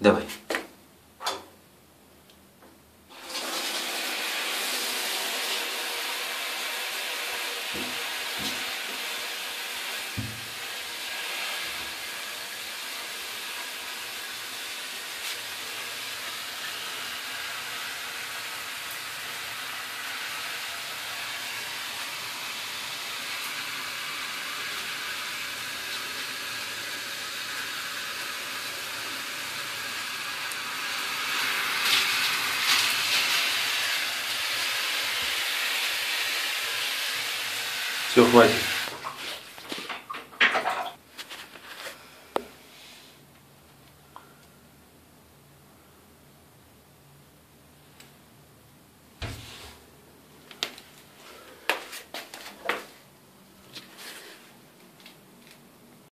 Давай. Все, хватит.